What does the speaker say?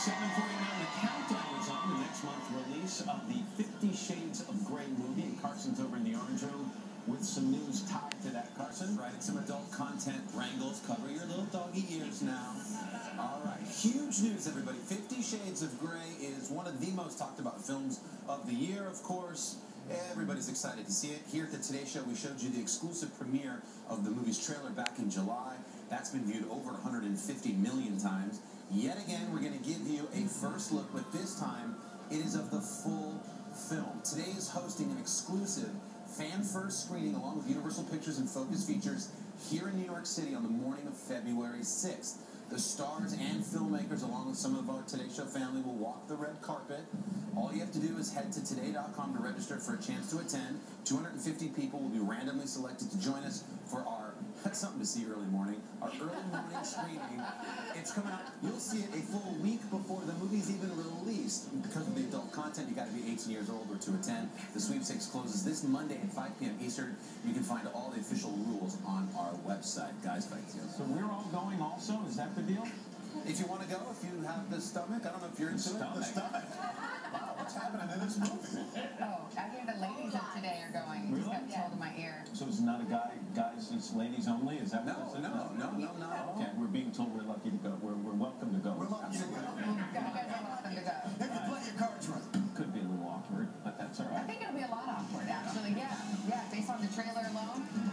749, the countdown is on the next month's release of the Fifty Shades of Grey movie. And Carson's over in the orange room with some news tied to that, Carson. And some adult content wrangles. Cover your little doggy ears now. All right, huge news, everybody. Fifty Shades of Grey is one of the most talked about films of the year, of course. Everybody's excited to see it. Here at the Today Show, we showed you the exclusive premiere of the movie's trailer back in July. That's been viewed over 150 million times. Yet again, we're going to give you a first look, but this time it is of the full film. Today is hosting an exclusive fan first screening along with Universal Pictures and Focus Features here in New York City on the morning of February 6th. The stars and filmmakers, along with some of our Today Show family, will walk the red carpet. All you have to do is head to today.com to register for a chance to attend. 250 people will be randomly selected to join us for our something to see early. Our early morning screening. It's coming out. You'll see it a full week before the movie's even released. Because of the adult content, you got to be 18 years old or to attend. The sweepstakes closes this Monday at 5 p.m. Eastern. You can find all the official rules on our website, Guys Fight Deals. So we're all going also? Is that the deal? If you want to go, if you have the stomach, I don't know if you're into Stomach. it. The stomach. Wow, what's happening in this movie? Oh, I hear the ladies of today are going. Just got told in my ear. So it's not a guy, guys, it's ladies only? Is that no, what no, no, no, no, no, no. Okay, we're being told we're lucky to go. We're, we're welcome to go. We're lucky to go. Could be a little awkward, but that's all right. I think it'll be a lot awkward, actually, yeah. Yeah, based on the trailer alone.